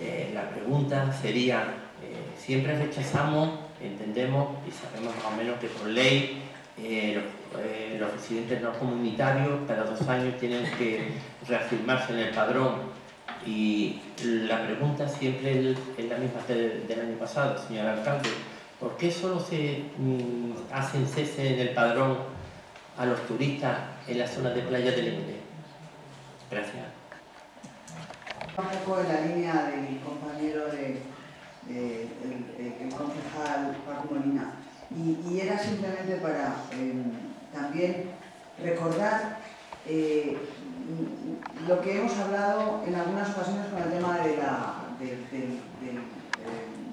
Eh, la pregunta sería, eh, siempre rechazamos, entendemos y sabemos más o menos que por ley eh, los, residentes no comunitarios cada dos años tienen que reafirmarse en el padrón y la pregunta siempre es la misma del año pasado, señor alcalde. ¿Por qué solo se mm, hacen cese en el padrón a los turistas en la zona de playa del Inglés? Gracias. Un poco en la línea de compañero, de, de- el, concejal Paco Molina. Y, era simplemente para eh, también recordar eh, lo que hemos hablado en algunas ocasiones con el tema de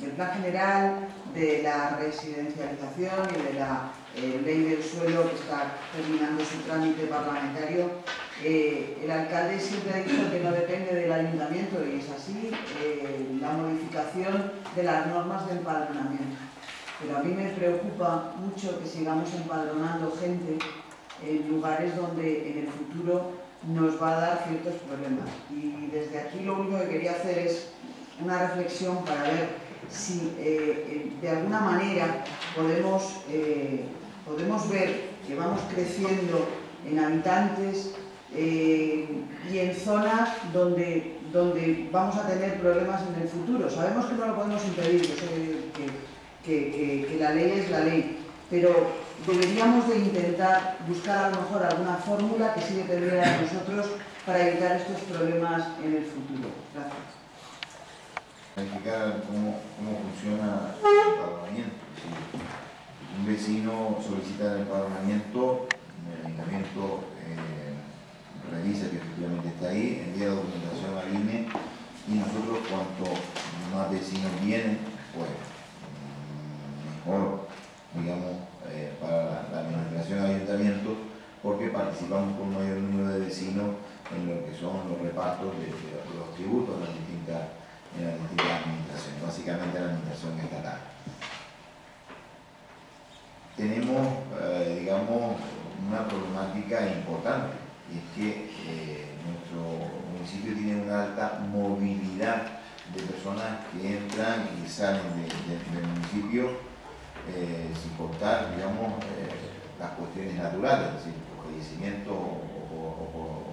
del plan general, de la residencialización y de la eh, ley del suelo que está terminando su trámite parlamentario. Eh, el alcalde siempre ha dicho que no depende del ayuntamiento y es así, eh, la modificación de las normas de empadronamiento. Pero a mí me preocupa mucho que sigamos empadronando gente en lugares donde en el futuro nos va a dar ciertos problemas. Y desde aquí lo único que quería hacer es una reflexión para ver si eh, de alguna manera podemos, eh, podemos ver que vamos creciendo en habitantes eh, y en zonas donde, donde vamos a tener problemas en el futuro. Sabemos que no lo podemos impedir, que, que- la ley es la ley, pero deberíamos de intentar buscar a lo mejor alguna fórmula que sí dependiera de nosotros para evitar estos problemas en el futuro. Gracias. Verificar cómo, cómo funciona el un vecino solicita el empadronamiento, el ayuntamiento eh, revisa que efectivamente está ahí, envía documentación al INE y nosotros cuanto más vecinos vienen, pues mejor, digamos, eh, para la, administración de ayuntamientos, porque participamos con mayor número de vecinos en lo que son los repartos de, los tributos en las distintas, en las distintas administraciones, básicamente la administración estatal. Tenemos, eh, digamos, una problemática importante, y es que eh, nuestro municipio tiene una alta movilidad de personas que entran y salen del municipio eh, sin contar, digamos, las cuestiones naturales, es decir, por fallecimiento o,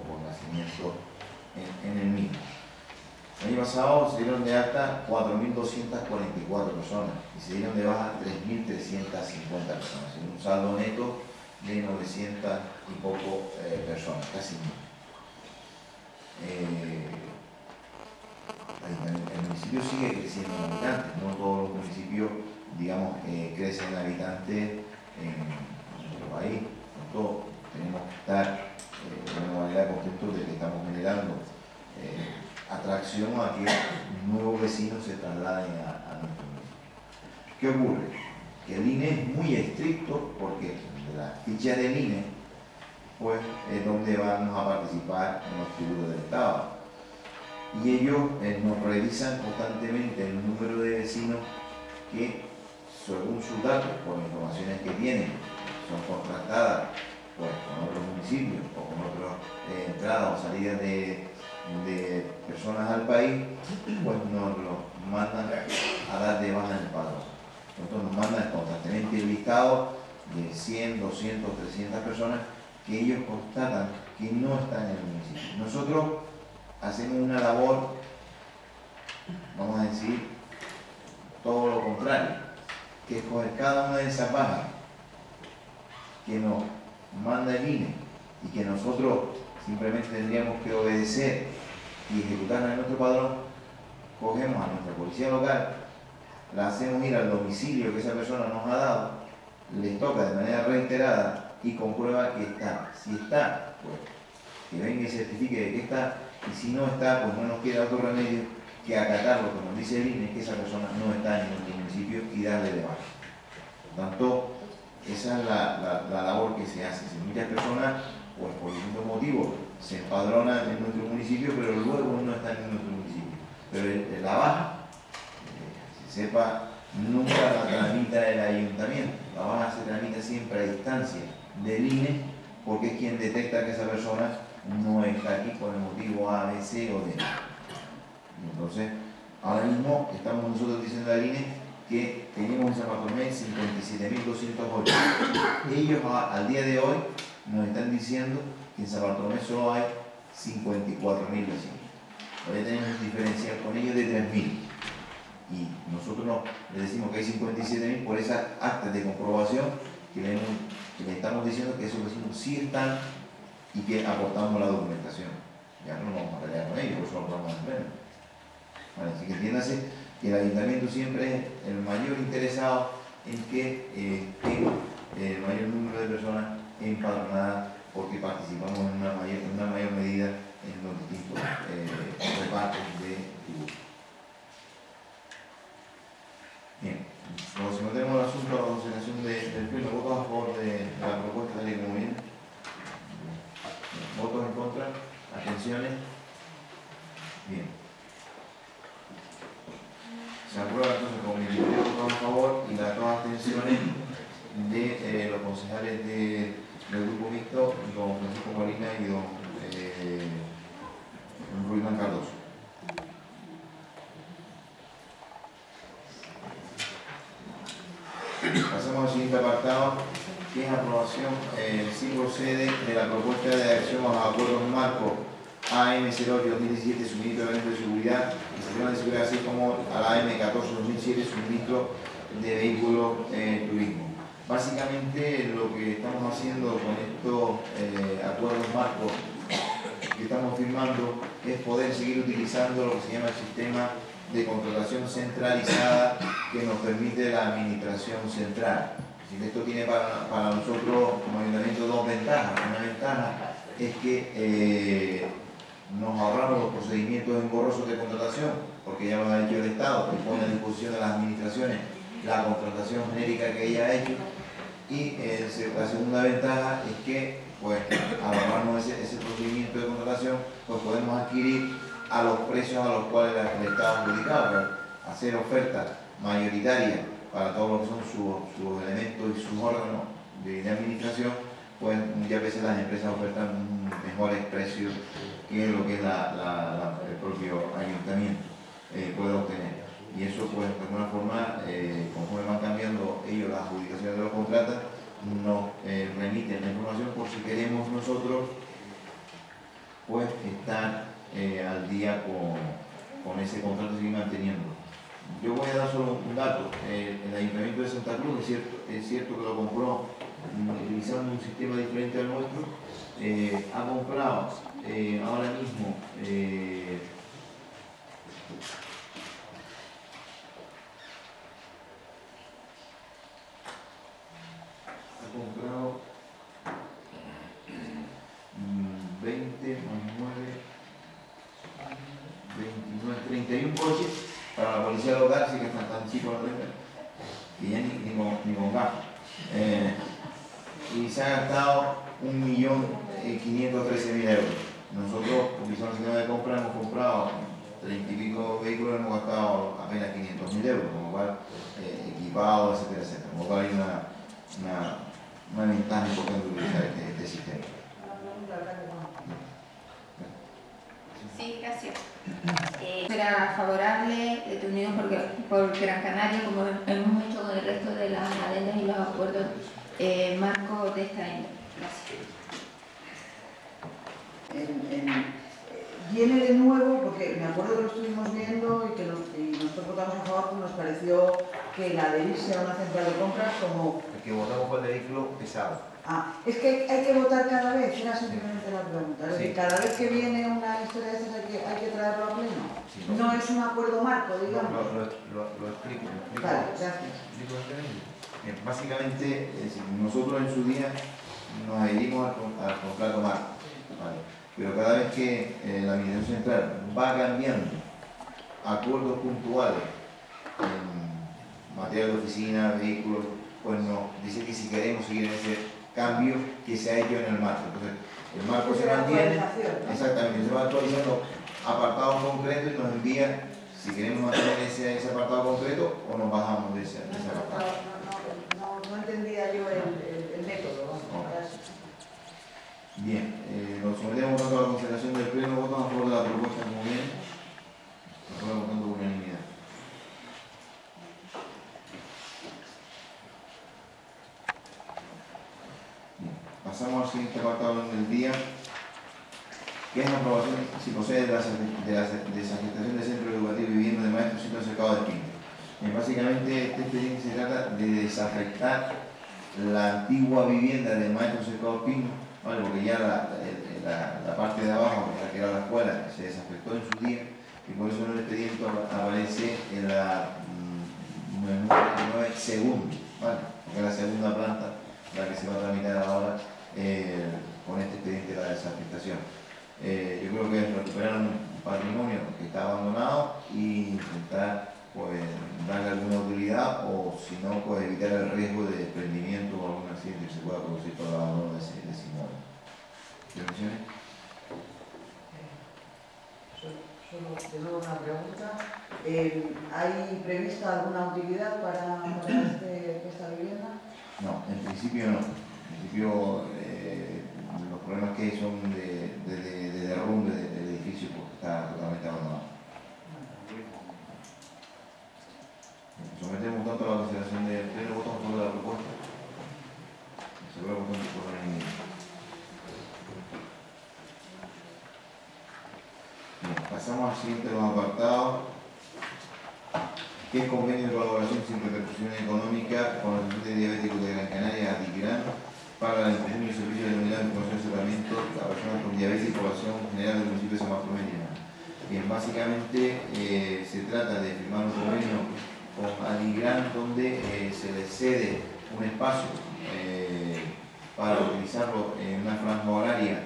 por nacimiento en, el mismo. El año pasado se dieron de alta 4.244 personas y se dieron de baja 3.350 personas, en un saldo neto de 900 y poco eh, personas, casi mil. el, municipio sigue creciendo en habitantes, no todos los municipios digamos, eh, crecen habitantes en nuestro país. Nosotros tenemos que estar eh, de una manera contentos de que estamos generando eh, atracción a que nuevos vecinos se trasladen a, nuestro municipio. ¿Qué ocurre? Que el INE es muy estricto porque la ficha del INE pues, es donde vamos a participar en los tributos del Estado. Y ellos eh, nos revisan constantemente el número de vecinos que según sus datos, por informaciones que tienen, son contratadas pues, con otros municipios o con otras eh, entradas o salidas de, personas al país, pues nos lo mandan a dar de baja en el padrón. Nosotros nos mandan constantemente el listado de 100, 200, 300 personas que ellos constatan que no están en el municipio. Nosotros hacemos una labor, vamos a decir, todo lo contrario que con cada una de esas bajas que nos manda el INE y que nosotros simplemente tendríamos que obedecer y ejecutar en nuestro padrón, cogemos a nuestra policía local, la hacemos ir al domicilio que esa persona nos ha dado, les toca de manera reiterada y comprueba que está. Si está, pues que venga y certifique de que está, y si no está, pues no nos queda otro remedio que acatar lo que nos dice el INE, que esa persona no está en nuestro municipio y darle de baja. Por tanto, esa es la, labor que se hace. Si muchas personas, pues por distintos motivos, se empadronan en nuestro municipio, pero luego no están en nuestro municipio. Pero la baja, eh, se sepa, nunca la tramita el ayuntamiento. La baja se tramita siempre a distancia del INE, porque es quien detecta que esa persona no está aquí por el motivo A, B, C o D. Entonces, ahora mismo estamos nosotros diciendo al INE que tenemos en San Bartolomé 57.208. Ellos al día de hoy nos están diciendo que en San Bartolomé solo hay 54.000 vecinos. Todavía tenemos un diferencial con ellos de 3.000. Y nosotros no, les decimos que hay 57.000 por esa acta de comprobación que le, estamos diciendo que esos vecinos sí están y que aportamos la documentación. Ya no nos vamos a pelear con ellos, por eso lo vamos a pleno. así que entiéndase y el ayuntamiento siempre es el mayor interesado en que eh, tenga el mayor número de personas empadronadas porque participamos en una mayor, una mayor medida en los distintos eh, repartos de tributos. Bien, como si no tenemos el asunto de la consideración del pleno, ¿votos a favor de la propuesta de ley como viene? ¿Votos en contra? ¿Atenciones? Bien. Se aprueba entonces con el votos a favor y las dos abstenciones de eh, los concejales de, del grupo mixto, don Francisco Molina y don, eh, don Cardoso. Pasamos al siguiente apartado, que es aprobación el eh, símbolo sede de la propuesta de adhesión a los acuerdos marcos AM08 2017, suministro de elementos de seguridad y sistema de seguridad, así como a la AM14 2007, suministro de vehículos eh, turismo. Básicamente lo que estamos haciendo con estos eh, acuerdos marcos que estamos firmando es poder seguir utilizando lo que se llama el sistema de contratación centralizada que nos permite la central. esto tiene para, nosotros como ayuntamiento dos ventajas. Una ventaja es que eh, nos ahorramos los procedimientos engorrosos de contratación, porque ya lo ha hecho el Estado, que pone a disposición de las administraciones la contratación genérica que ella ha hecho. Y eh, la segunda ventaja es que, pues, al ahorrarnos ese, ese procedimiento de contratación, pues podemos adquirir a los precios a los cuales el Estado ha adjudicado, pues, hacer ofertas mayoritarias para todos lo que son sus, elementos y sus órganos de, administración, pues muchas veces las empresas ofertan mejores precios que lo que la, el propio ayuntamiento eh, puede obtener. Y eso, pues, de alguna forma, eh, conforme van cambiando ellos las adjudicaciones de los contratos, nos eh, remiten la información por si queremos nosotros pues, estar eh, al día con, con ese contrato y seguir manteniendo. Yo voy a dar solo un dato. Eh, el Ayuntamiento de Santa Cruz, es cierto, es cierto que lo compró mm, utilizando un sistema diferente al nuestro, eh, ha comprado eh, ahora mismo ha comprado mm, 20 más 9 29, 31 coches policía local, sí que están tan chicos los que ya ni, ni con, ni con gafas. Eh, y se ha gastado 1.513.000 euros. Nosotros, utilizando el sistema de compra, hemos comprado 30 y pico vehículos, hemos gastado apenas 500.000 euros, con lo cual, eh, equipados, etcétera, etcétera. Con lo cual hay una, una, una ventaja importante de utilizar este, este sistema. Sí, gracias. Eh, será favorable, eh, unidos por, por Gran Canaria, como hemos hecho con el resto de las adendas y los acuerdos eh, marcos de esta índole. Gracias. en- en- eh, viene de nuevo, porque me acuerdo que lo estuvimos viendo y que nos- y nosotros votamos a favor, pues nos pareció que el adherirse a una central de compras como... El que votamos por el vehículo pesado. Ah, es que hay que votar cada vez, era simplemente la pregunta. Es decir, Sí. cada vez que viene una historia de estas hay que, hay que traerlo a pleno. Sí, No es un acuerdo marco, digamos. lo, lo, lo- lo explico. lo explico. Vale, gracias. explico. Eh, Básicamente, decir, nosotros en su día nos adherimos al, con- al contrato marco, ¿vale? pero cada vez que eh, la Administración Central va cambiando acuerdos puntuales en materia de oficina, vehículos, pues nos dice que si queremos seguir en ese cambio que se ha hecho en el marco. Entonces, el marco se mantiene, exactamente, se va actualizando apartados concretos y nos envía si queremos mantener ese, ese apartado concreto o nos bajamos de ese, de ese No, apartado. no, no, no entendía yo el, el- el método. Bien, eh, lo sometemos a la consideración del pleno, votos a favor de la propuesta, muy bien. Aprueba votando por unanimidad. Bien, al siguiente apartado del día, que es la aprobación, si procede, de la, de la desaceptación del centro educativo y vivienda de maestros sitio cercado de Pinto. Bien, básicamente, este expediente se trata de desafectar la antigua vivienda del maestro cercado Pinto Vale, porque ya la, la- la parte de abajo, que era la escuela, se desafectó en su día y por eso en el expediente aparece en la mm, número 19 segundo, ¿vale? porque es la segunda planta la que se va a tramitar ahora eh, con este expediente de la desafectación. Eh, yo creo que es recuperar un patrimonio que está abandonado y intentar pues, darle alguna utilidad o si no, pues evitar el riesgo de desprendimiento o algún accidente que se pueda producir por el abandono de ese, de ese inmueble. Solo- Solo de nuevo una pregunta. Eh, ¿Hay prevista alguna utilidad para, para este- esta vivienda? No, en principio no. Principio eh, los problemas que hay son de, de, de- de derrumbe del edificio porque está totalmente abandonado. Sometemos tanto a la consideración del pleno favor de la propuesta. Por unanimidad. Bien, pasamos al siguiente los apartados, que es convenio de colaboración sin repercusión económica con la Sociedad de Diabéticos de Gran Canaria, ADIGRAN, para la impresión y servicio de unidad de información y tratamiento a personas con diabetes y población general del municipio de San Linares. Bien, básicamente eh, se trata de firmar un convenio con Adigran donde eh, se le cede un espacio eh, para utilizarlo en una franja horaria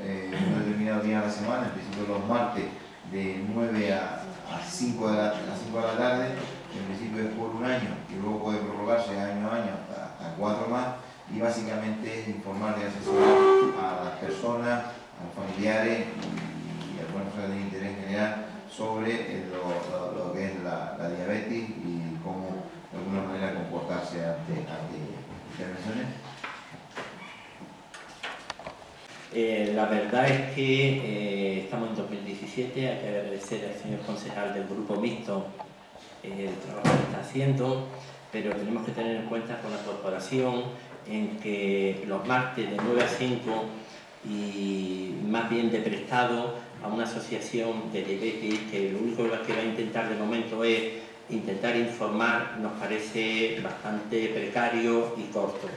eh, un determinado día de la semana, en principio los martes, de 9 a, a 5 de la, a 5 de la tarde, en principio es por un año y luego puede prorrogarse año a año hasta, hasta cuatro más y básicamente es informar y asesorar a las personas, a los familiares y a personas de interés general sobre eh, lo, que es la, diabetes y cómo de alguna manera comportarse ante, ante intervenciones. Eh, la verdad es que eh, estamos en 2017, hay que agradecer al señor concejal del grupo mixto eh, el trabajo que está haciendo, pero tenemos que tener en cuenta con la corporación en que los martes de 9 a 5 y más bien de prestado a una asociación de diabetes que lo único que va a intentar de momento es intentar informar, nos parece bastante precario y corto.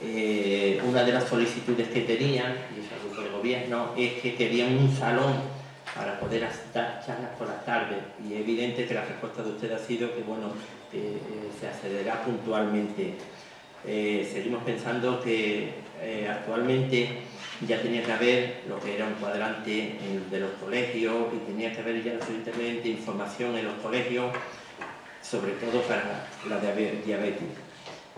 Eh, una de las solicitudes que tenían, y es algo del gobierno, es que querían un salón para poder dar charlas por las tardes. Y es evidente que la respuesta de usted ha sido que bueno, eh, se accederá puntualmente. Eh, seguimos pensando que eh, actualmente ya tenía que haber lo que era un cuadrante de los colegios y tenía que haber ya absolutamente información en los colegios, sobre todo para la diabe- diabetes.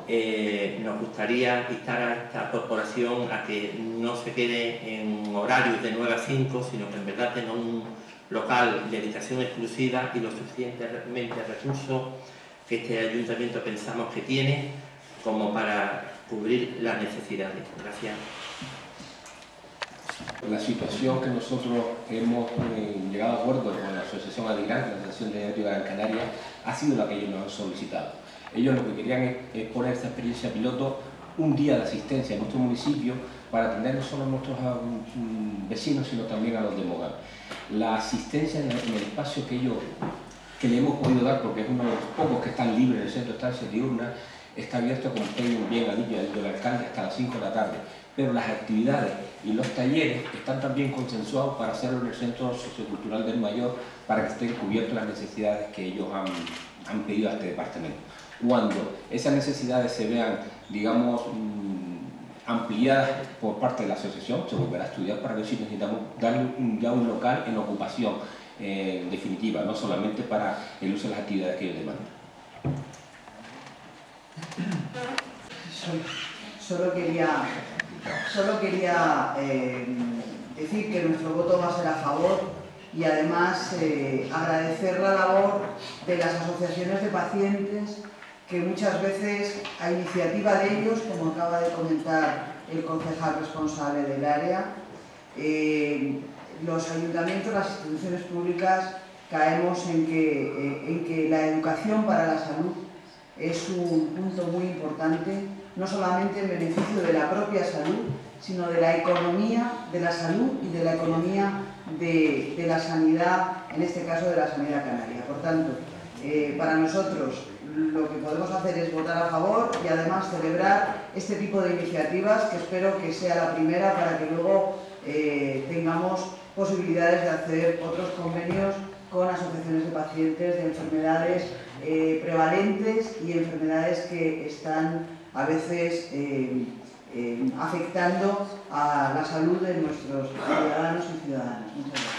Eh, nos gustaría instar a esta corporación a que no se quede en horarios de 9 a 5, sino que en verdad tenga un local de dedicación exclusiva y los suficientemente recursos que este ayuntamiento pensamos que tiene como para cubrir las necesidades. Gracias. La situación que nosotros hemos eh, llegado a acuerdo con la Asociación Adirán, la Asociación de Diabética Gran Canaria, ha sido la que ellos nos han solicitado. Ellos lo que querían es, es poner esta experiencia piloto un día de asistencia en nuestro municipio para atender no solo a nuestros ah, mm, vecinos, sino también a los de Mogán. La asistencia en el espacio que ellos que le hemos podido dar, porque es uno de los pocos que están libres en el centro de estancia diurna, está abierto, como usted bien ha dicho, el del alcalde, hasta las 5 de la tarde. Pero las actividades y los talleres están también consensuados para hacerlo en el Centro Sociocultural del Mayor, para que estén cubiertas las necesidades que ellos han, han pedido a este departamento. Cuando esas necesidades se vean, digamos, mm, ampliadas por parte de la asociación, se volverá a estudiar para ver si necesitamos un- ya un local en ocupación eh, definitiva, no solamente para el uso de las actividades que ellos demandan. Sol- Solo quería, solo quería eh, decir que nuestro voto va a ser a favor y además eh, agradecer la labor de las asociaciones de pacientes que muchas veces a iniciativa de ellos, como acaba de comentar el concejal responsable del área, eh, los ayuntamientos, las instituciones públicas caemos en que, en que la educación para la salud es un punto muy importante, no solamente en beneficio de la propia salud, sino de la economía de la salud y de la economía de, de la sanidad, en este caso de la sanidad canaria. Por tanto, eh, para nosotros lo que podemos hacer es votar a favor y además celebrar este tipo de iniciativas que espero que sea la primera para que luego eh, tengamos posibilidades de hacer otros convenios con asociaciones de pacientes de enfermedades eh, prevalentes y enfermedades que están a veces eh, eh, afectando a la salud de nuestros ciudadanos y ciudadanas. Muchas gracias.